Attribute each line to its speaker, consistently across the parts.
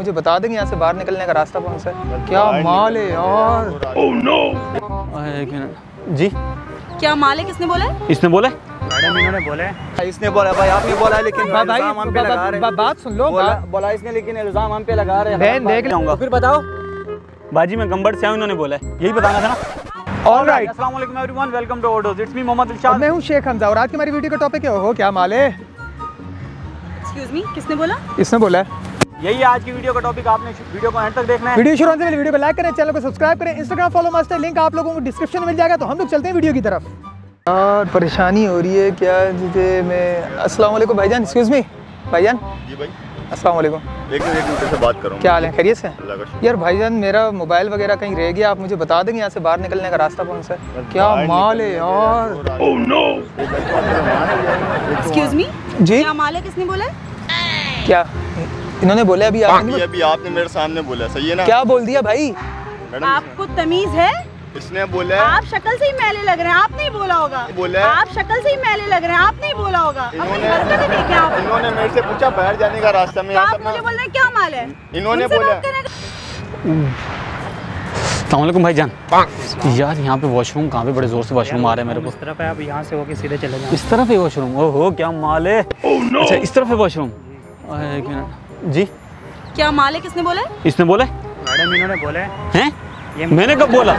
Speaker 1: मुझे बता देंगे यहाँ से बाहर निकलने का रास्ता कौन सा है? क्या माल है यार?
Speaker 2: एक मिनट। जी?
Speaker 3: क्या माल है? किसने बोला है?
Speaker 2: इसने बोला
Speaker 4: मैडम इन्होंने बोला इसने बोला भाई आपने बोला है लेकिन
Speaker 1: बा- भाई
Speaker 4: इल्ज़ाम हम पे
Speaker 1: बा-
Speaker 4: लगा
Speaker 1: बा-
Speaker 4: रहे
Speaker 1: बा- बात सुन लो
Speaker 4: बोला बोला इसने लेकिन इल्ज़ाम हम पे लगा रहे हैं।
Speaker 1: देख ले।
Speaker 2: जाऊँगा
Speaker 4: फिर बताओ।
Speaker 2: बाजी मैं गंबड़ से आऊँ इन्होंने बोला है। यही बताना था ना।
Speaker 1: राइट
Speaker 2: अस्सलाम वालेकुम एवरीवन वेलकम टू ओडोज इट्स मी मोहम्मद इरशाद
Speaker 1: मैं हूँ शेख हमजा। और आज की हमारी वीडियो का टॉपिक है हो क्या माल है?
Speaker 3: एक्सक्यूज मी किसने बोला?
Speaker 1: इसने बोला है।
Speaker 2: यही है आज की वीडियो का टॉपिक आपने वीडियो को एंड तक देखना है।
Speaker 1: वीडियो शुरू होने से पहले वीडियो को लाइक करें चैनल को सब्सक्राइब करें। इंस्टाग्राम फॉलो मस्ट है लिंक आप लोगों को डिस्क्रिप्शन में मिल जाएगा तो हम लोग चलते हैं वीडियो की तरफ़। यार परेशानी हो रही है क्या? जिसे मैं अस्सलाम वालेकुम भाईजान एक्सक्यूज मी भाईजान।
Speaker 5: जी भाई।
Speaker 1: अस्सलाम वालेकुम।
Speaker 5: एक मिनट एक मिनट से बात करूँ।
Speaker 1: क्या हाल है? खैरियत से? यार भाईजान मेरा मोबाइल वगैरह कहीं रह गया आप मुझे बता देंगे यहाँ से बाहर निकलने का रास्ता कौन सा है? क्या माल है यार।
Speaker 3: एक्सक्यूज मी
Speaker 1: जी
Speaker 3: क्या माल है? किसने बोला?
Speaker 1: क्या? इन्होंने बोला अभी आपने
Speaker 5: ये अभी आपने मेरे सामने बोला सही है ना?
Speaker 1: क्या बोल दिया भाई?
Speaker 5: मैडम
Speaker 3: आपको तमीज है?
Speaker 5: इसने बोला है?
Speaker 3: आप शक्ल से ही मैले लग रहे हैं आपने ही बोला होगा।
Speaker 5: बोला
Speaker 3: आप शक्ल से ही मैले लग रहे हैं आपने ही बोला होगा।
Speaker 5: इन्होंने
Speaker 3: आप
Speaker 5: इन्होंने मेरे से पूछा बाहर जाने का रास्ता में
Speaker 3: तो आप मुझे बोल रहे हैं क्या माल है?
Speaker 5: इन्होंने बोला
Speaker 3: का-
Speaker 2: अस्सलाम भाईजान यार यहाँ पे वॉशरूम कहाँ पे बड़े ज़ोर से वॉशरूम आ रहे हैं मेरे को
Speaker 4: इस तरफ़ है आप यहाँ से होके सीधे चले जाओ।
Speaker 2: इस तरफ़ है वॉशरूम ओहो क्या माल है? अच्छा इस तरफ़ है वॉशरूम एक मिनट जी।
Speaker 3: क्या माल है किसने बोला?
Speaker 2: इसने बोला है?
Speaker 4: मैडम इन्होंने बोला है।
Speaker 2: हैं? मैंने कब बोला?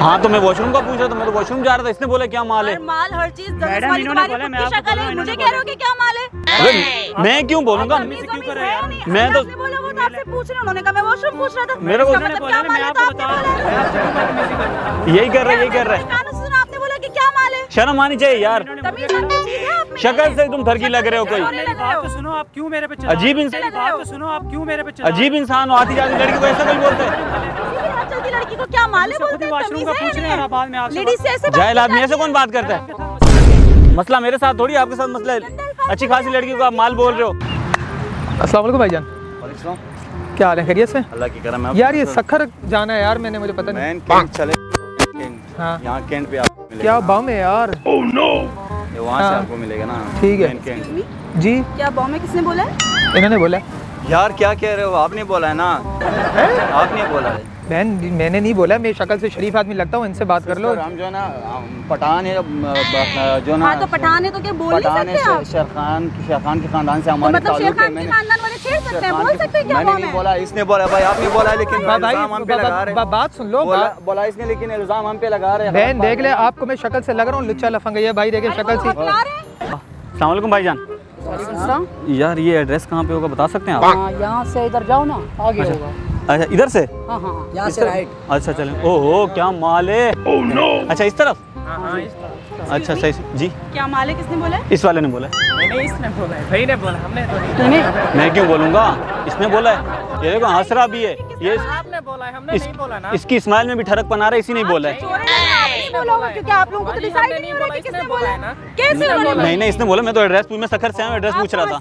Speaker 2: हाँ तो मैं वॉशरूम का पूछ रहा था मैं तो वॉशरूम जा रहा था इसने बोला क्या माल है?
Speaker 3: हर माल हर चीज़
Speaker 4: मैडम, इन्होंने बोला, मैं आपको बोला,
Speaker 3: है। मुझे कह रहे हो कि क्या माल है?
Speaker 2: मैं क्यों बोलूँगा? मैं तो-
Speaker 3: बोला वो तो आपसे पूछ रहे उन्होंने कहा मैं वॉशरूम पूछ रहा था।
Speaker 2: मेरे को
Speaker 3: मतलब
Speaker 4: बोला
Speaker 3: क्या
Speaker 4: ना, मैं आपको
Speaker 3: तो
Speaker 4: बता
Speaker 3: आपने बोला
Speaker 4: मैं आपसे क्यों बदतमीजी करूँ?
Speaker 2: यही कर रहा है यही कर रहा। है
Speaker 3: कानों से सुना आपने बोला कि क्या माल है?
Speaker 2: शर्म आनी चाहिए यार।
Speaker 3: आप
Speaker 2: शक्ल से तुम ठरकी लग रहे हो कोई।
Speaker 4: बात तो सुनो आप क्यों मेरे पे
Speaker 2: अजीब इंसान
Speaker 4: बात तो सुनो आप क्यों मेरे पे
Speaker 2: अजीब इंसान हो आती जाती लड़की को ऐसा कोई बोलते हैं?
Speaker 3: लड़की को क्या माल बोलते
Speaker 4: हैं? वॉशरूम
Speaker 3: तमीज
Speaker 4: का
Speaker 3: है
Speaker 4: पूछ रहे हैं और बाद में
Speaker 3: लेडीज़ से ऐसे
Speaker 2: जाहिल आदमी ऐसे कौन बात करता है? मसला मेरे साथ थोड़ी आपके साथ मसला है। अच्छी खासी लड़की को आप माल बोल रहे हो।
Speaker 1: अस्सलाम भाई भाईजान। क्या हाल है? खैरियत से?
Speaker 4: अल्लाह की करम है
Speaker 1: यार ये सखर जाना है यार मैंने मुझे पता नहीं।
Speaker 4: चले
Speaker 1: हाँ।
Speaker 4: यहाँ कैंट पे मिलेगा।
Speaker 1: क्या बम है यार।
Speaker 4: ये वहाँ से
Speaker 1: हाँ।
Speaker 4: आपको मिलेगा ना।
Speaker 1: ठीक है। जी।
Speaker 3: क्या बॉम्बे किसने बोला है?
Speaker 1: इन्होंने बोला।
Speaker 4: यार क्या कह रहे हो? आपने बोला है ना। आपने बोला है।
Speaker 1: बहन मैंने नहीं बोला मैं शक्ल से शरीफ आदमी लगता हूँ इनसे बात कर लो।
Speaker 4: हम जो है ना पठान है जो ना
Speaker 3: हाँ तो पठान है तो क्या बोल
Speaker 4: पठान
Speaker 3: सकते
Speaker 4: है
Speaker 3: आप
Speaker 4: शेर खान के खानदान से
Speaker 3: तो
Speaker 4: हमारे
Speaker 3: मतलब शेर
Speaker 4: ताल्लुक है
Speaker 3: खान के खानदान वाले छेड़ सकते हैं बोल सकते हैं क्या
Speaker 4: मैंने नहीं बोला इसने बोला भाई आपने बोला लेकिन
Speaker 1: भाई
Speaker 4: इल्ज़ाम हम पे लगा रहे हैं।
Speaker 1: बात सुन लो
Speaker 4: बोला इसने लेकिन इल्ज़ाम हम पे लगा रहे हैं।
Speaker 1: बहन देख ले आपको मैं शक्ल से लग रहा हूँ लुच्चा लफंगा ये भाई देखे शक्ल से।
Speaker 3: रहे हैं।
Speaker 2: सलामकुम भाईजान। यार ये एड्रेस कहाँ पे होगा बता सकते हैं आप?
Speaker 6: हाँ यहाँ से इधर जाओ ना आगे होगा।
Speaker 2: अच्छा इधर से?
Speaker 6: हाँ हाँ। यहाँ से राइट
Speaker 2: अच्छा चलें। ओह क्या माल है। अच्छा इस तरफ़। अच्छा सही जी।
Speaker 3: क्या मालिक किसने बोला है?
Speaker 2: इस वाले ने बोला है।
Speaker 4: नहीं इसने बोला है भाई ने बोला हमने तो नहीं
Speaker 2: मैं क्यों बोलूँगा? इसने बोला है। ये देखो हंस रहा भी है। ये
Speaker 4: आपने बोला है हमने
Speaker 2: इस,
Speaker 4: नहीं बोला ना।
Speaker 2: इसकी स्माइल में भी ठरक बना रहा है इसी ने बोला है।
Speaker 3: नहीं नहीं बोला क्योंकि आप लोगों को तो डिसाइड नहीं हो रहा कि किसने बोला है कैसे
Speaker 2: नहीं नहीं इसने बोला मैं तो एड्रेस पूछ मैं सखर से आया एड्रेस पूछ रहा था।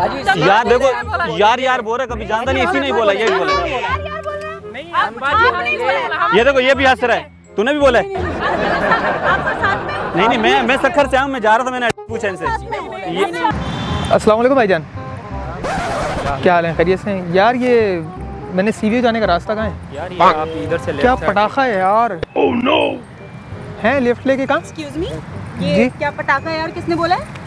Speaker 3: तमीज
Speaker 2: यार देखो यार यार बोल रहा कभी जानता नहीं इसी नहीं बोला यही बोला।
Speaker 3: यार यार बोल रहे नहीं आप आप नहीं बोले।
Speaker 2: ये देखो ये भी हंस रहा है। तूने भी बोला है?
Speaker 3: आपका साथ में?
Speaker 2: नहीं नहीं मैं मैं सखर से आया हूँ मैं जा रहा था मैंने पूछा इनसे।
Speaker 3: ये
Speaker 1: अस्सलाम वालेकुम भाईजान। क्या हाल है? खैरियत से? यार ये मैंने सीवी जाने का रास्ता कहाँ है?
Speaker 4: यार ये आप इधर से
Speaker 1: क्या पटाखा है यार? Oh, no. है लिफ्ट लेके कहाँ? जी।
Speaker 3: ये क्या पटाखा है यार? किसने बोला है?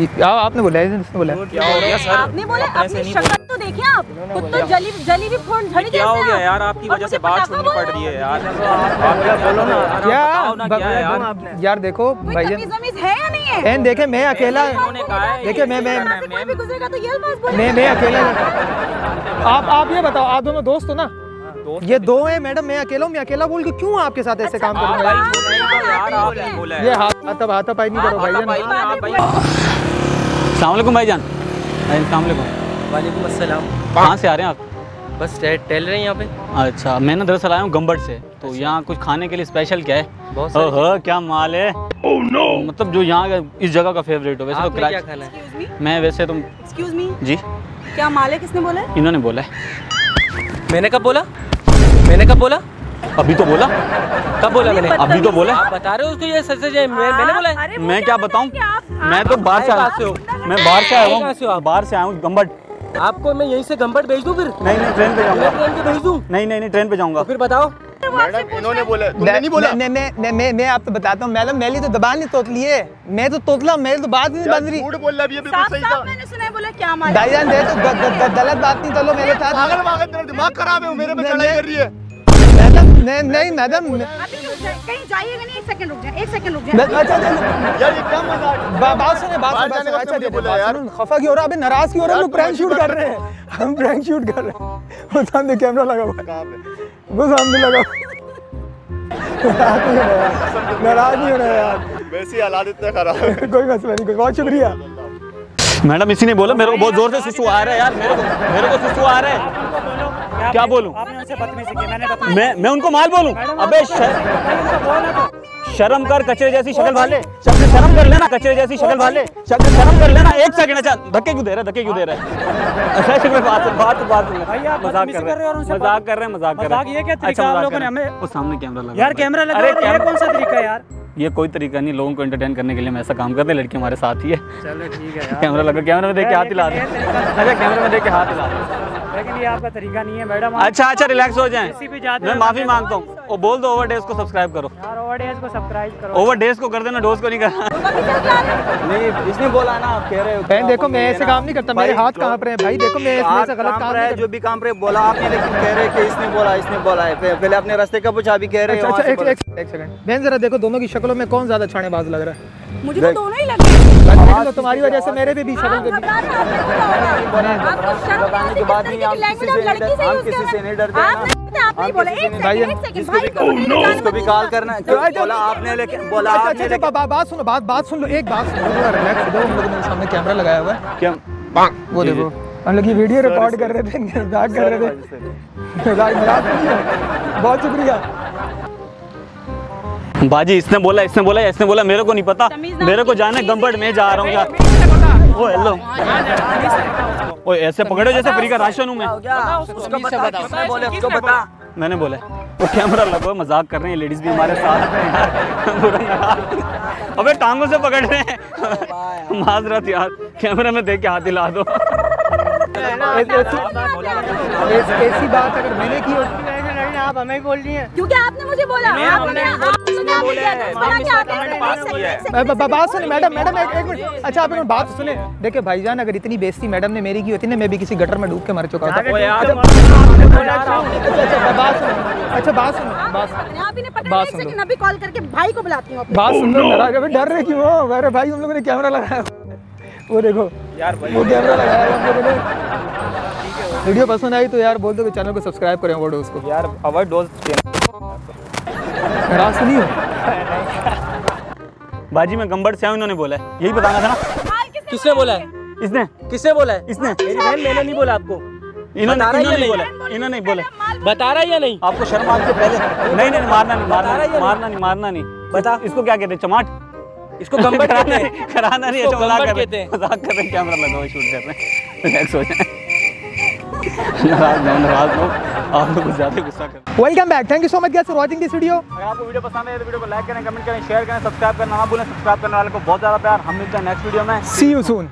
Speaker 1: ये आ, आपने बोला है इसने बोला है।
Speaker 4: क्या हो गया सर?
Speaker 3: आपने बोला अपनी शक्ल देखिए आप खुद तो जली जली भी फोड़ झड़ी
Speaker 4: क्या हो गया यार? आपकी वजह से बात सुननी पड़
Speaker 3: रही है
Speaker 4: यार। आप क्या बोलो ना?
Speaker 1: क्या?
Speaker 4: बताओ ना क्या है यार?
Speaker 1: यार देखो भाईजान
Speaker 3: है या नहीं है?
Speaker 1: बहन देखे मैं अकेला
Speaker 4: है
Speaker 1: देखिए मैं मैं
Speaker 3: तो ये अल्फाज बोले।
Speaker 1: मैं मैं अकेला आप आप ये बताओ आप दोनों दोस्त हो ना? ये दो है मैडम मैं अकेला हूँ मैं अकेला बोल के क्यों आपके साथ ऐसे काम
Speaker 3: आप
Speaker 1: करूँगा
Speaker 3: भाई
Speaker 4: है
Speaker 1: ये हाथ हाथ हाथापाई नहीं करो भाईजान।
Speaker 2: सलामकुम भाईजान सलामकुम
Speaker 7: वालेकुम अस्सलाम।
Speaker 2: कहाँ से आ रहे हैं आप?
Speaker 7: बस टहल रहे हैं यहाँ पे।
Speaker 2: अच्छा मैं ना दरअसल आया हूँ गंबड़ से। तो यहाँ कुछ खाने के लिए स्पेशल क्या है?
Speaker 7: बहुत
Speaker 2: ओहो क्या माल है? Oh, no. मतलब जो यहाँ का इस जगह का फेवरेट हो वैसे तो
Speaker 7: क्या खाना है?
Speaker 3: मैं
Speaker 2: वैसे तो
Speaker 3: एक्सक्यूज मी
Speaker 2: जी।
Speaker 3: क्या माल है? किसने बोला
Speaker 2: इन्होंने बोला है।
Speaker 7: मैंने कब बोला? मैंने कब बोला?
Speaker 2: अभी तो बोला।
Speaker 7: कब बोला मैंने?
Speaker 2: अभी तो बोला।
Speaker 7: आप बता रहे हो उसको ये सच सच है मैं, मैंने बोला
Speaker 2: मैं क्या बताऊँ? मैं तो बाहर से आया
Speaker 7: हो?
Speaker 2: मैं बाहर से आया
Speaker 7: हो।
Speaker 2: हूँ बाहर से आया हूँ गंबट।
Speaker 7: आपको मैं यहीं से गंबट भेज दूँ फिर?
Speaker 2: नहीं नहीं ट्रेन पे जाऊँगा।
Speaker 7: ट्रेन पे भेज? दूँ
Speaker 2: नहीं नहीं नहीं ट्रेन पे जाऊँगा।
Speaker 7: फिर बताओ।
Speaker 5: मैडम इन्होंने बोला तुमने नहीं बोला?
Speaker 1: मैं मैं मैं मैं मैं आपको बताता हूँ मैडम मेरी तो दबान नहीं तोतली है। मैं तो तोतला मेरी तो बात नहीं बन रही।
Speaker 5: झूठ बोल रहा है, ये बिल्कुल सही था।
Speaker 3: मैंने सुना है बोला क्या मारा
Speaker 1: भाईजान दे तो गलत बात नहीं चलो मेरे साथ
Speaker 5: पागल पागल तेरा दिमाग खराब है मेरे पे चढ़ाई कर रही है।
Speaker 1: मैडम नहीं नहीं मैडम मैं-
Speaker 3: अभी रुक जाए कहीं जाइएगा नहीं एक सेकंड रुक जाए एक सेकंड रुक जाए।
Speaker 1: अच्छा अच्छा
Speaker 5: यार ये क्या मज़ाक
Speaker 1: बात सुने बात सुने अच्छा
Speaker 5: बोला यार।
Speaker 1: खफा क्यों हो रहा है अबे नाराज़ क्यों हो रहा है हम प्रैंक शूट कर रहे हैं। हम प्रैंक शूट कर रहे हैं। वो सामने कैमरा लगा हुआ है।
Speaker 5: कहाँ पे
Speaker 1: वो सामने लगा। नाराज़ नहीं होना यार।
Speaker 5: वैसे हालात इतने खराब है।
Speaker 1: कोई मसला नहीं कोई बहुत शुक्रिया।
Speaker 2: मैडम इसी ने बोला मेरे को बहुत ज़ोर से सुसु आ रहा है यार मेरे को मेरे को सुसु आ रहा है। क्या बोलूँ? मैं मैं उनको माल बोलूँ? अबे शर्म कर कचरे जैसी शक्ल वाले। शक्ल शर्म कर लेना कचरे जैसी शक्ल वाले। शक्ल शर्म कर लेना। एक सेकंड अच्छा धक्के क्यों दे रहा है? धक्के क्यों दे रहा है? अच्छा शक्ल बात बात बात मज़ाक कर रहे हैं मज़ाक कर रहे हैं मज़ाक कर रहे हैं।
Speaker 8: मज़ाक ये क्या तरीका
Speaker 2: अच्छा,
Speaker 8: आप लोगों ने हमें-
Speaker 2: वो सामने कैमरा लगा
Speaker 8: यार कैमरा लगा
Speaker 2: अरे
Speaker 8: ये कौन सा तरीका है यार?
Speaker 2: ये कोई तरीका नहीं लोगों को एंटरटेन करने के लिए हम ऐसा काम करते हैं लड़की हमारे साथ ही है।
Speaker 8: चलो ठीक है
Speaker 2: कैमरा लगा कैमरा में देख के हाथ हिला रहे।
Speaker 8: तरीका-
Speaker 2: अच्छा कैमरे में देख के हाथ हिला रहे हैं।
Speaker 8: लेकिन ये आपका तरीका नहीं है मैडम
Speaker 2: अच्छा अच्छा रिलैक्स हो जाए।
Speaker 8: किसी भी जाते
Speaker 2: मैं माफ़ी माँगता हूँ। वो बोल दो ओवर डेज़ को सब्सक्राइब करो।
Speaker 8: यार ओवरडेज को सब्सक्राइब करो।
Speaker 2: ओवर डेज़ को कर देना डोज को नहीं करना।
Speaker 4: नहीं इसने बोला ना आप कह रहे हो
Speaker 1: बहन देखो मैं ऐसे काम नहीं करता मेरे हाथ कहाँ पर है? भाई देखो मैं इसमें से गलत काम
Speaker 4: रहा है जो भी काम रहे बोला आपने लेकिन कह रहे कि इसने बोला इसने बोला है। पह- पहले अपने रास्ते का पूछा अभी कह रहे
Speaker 1: अच्छा
Speaker 4: हो
Speaker 1: अच्छा एक एक एक सेकंड। बहन जरा देखो दोनों की शक्लों में कौन ज़्यादा छानेबाज लग रहा है?
Speaker 3: मुझे तो दोनों ही लग
Speaker 1: देख लो, तुम्हारी वजह से मेरे भी
Speaker 3: रहे हैं,
Speaker 4: हम किसी से नहीं
Speaker 3: हैं।
Speaker 4: डरते
Speaker 3: आपने बोला। एक सेकंड भाई
Speaker 4: भी कॉल करना
Speaker 1: अच्छा,
Speaker 4: बोला
Speaker 1: अच्छा,
Speaker 4: आपने लेकिन बोला
Speaker 1: अच्छा
Speaker 4: आपने
Speaker 1: बात सुनो बात बात सुन लो एक बात सुनो थोड़ा रिलैक्स हो जाओ हम लोगों ने सामने कैमरा लगाया हुआ है।
Speaker 2: क्या?
Speaker 1: वो देखो हम लोग ये वीडियो रिकॉर्ड कर रहे थे मज़ाक कर रहे थे। मज़ाक मज़ाक तो नहीं बहुत शुक्रिया।
Speaker 2: बाजी इसने बोला इसने बोला इसने बोला मेरे को नहीं पता। मेरे को जाना है
Speaker 3: ही
Speaker 2: में जा रहा हूँ यार। ओ हेलो। ओ ऐसे पकड़ो जैसे फ्री का राशन हूँ मैं।
Speaker 4: उसको बता किसने बोले उसको बता।
Speaker 2: मैंने बोला वो कैमरा लगो मज़ाक कर रहे हैं लेडीज़ भी हमारे साथ हैं। अबे टांगों से पकड़ रहे हैं। माजरत यार कैमरे में देख के हाथ हिला दो।
Speaker 1: ऐसी ऐसी बात अगर मैंने की होती
Speaker 8: आप हमें बोल रही हैं।
Speaker 3: क्योंकि आपने मुझे बोला आपने था, के
Speaker 1: ब- ब- बात सुने मैडम मैडम एक मिनट। अच्छा आप बात सुने देखिए भाईजान अगर इतनी बेइज्जती मैडम ने मेरी की होती ना मैं भी किसी गटर में डूब के मर चुका होता अच्छा अच्छा अच्छा बात सुनो अच्छा बात सुनो बात
Speaker 3: कॉल करके भाई को बुलाती हूँ
Speaker 1: बात सुन डर रहे क्यों अरे भाई हम लोगों ने कैमरा लगाया। वो देखो यार वो कैमरा लगाया हम लोगों ने। वीडियो पसंद आई तो यार बोल दो कि चैनल को सब्सक्राइब करें वो उसको
Speaker 4: यार अवॉइड डोज
Speaker 1: नाराज़ तो नहीं हो
Speaker 2: बाजी मैं गंबट से आऊँ इन्होंने बोला है। यही बताना था ना।
Speaker 3: किसने
Speaker 7: किसने बोला है?
Speaker 2: इसने।
Speaker 7: किसने बोला है?
Speaker 2: इसने।
Speaker 7: मेरी बहन मैंने नहीं बोला आपको।
Speaker 2: इन्होंने
Speaker 7: बता रहा है या
Speaker 2: इन्होंने
Speaker 7: नहीं?
Speaker 2: बोला। इन्होंने नहीं बोला।
Speaker 7: बता रहा है या नहीं?
Speaker 2: आपको शर्म आती पहले? नहीं नहीं मारना नहीं मारना नहीं मारना नहीं मारना नहीं।
Speaker 7: बता।
Speaker 2: इसको क्या कहते हैं चमाट?
Speaker 7: इसको कहते
Speaker 2: कराना नहीं कराना नहीं अच्छा मज़ाक कर
Speaker 7: कहते
Speaker 2: रहे
Speaker 7: हैं।
Speaker 2: मज़ाक कर रहे हैं कैमरा लगाओ शूट कर रहे हैं। रिलैक्स हो जाए। नाराज़ नाराज़ हो। आप लोग कुछ ज़्यादा गुस्सा कर
Speaker 1: welcome back thank you so much guys for watching this video
Speaker 2: अगर आपको वीडियो पसंद आए तो वीडियो को लाइक करें कमेंट करें शेयर करें सब्सक्राइब करना ना भूलें। सब्सक्राइब करने वाले को बहुत ज़्यादा प्यार। हम मिलते हैं नेक्स्ट वीडियो में।
Speaker 1: सी यू सून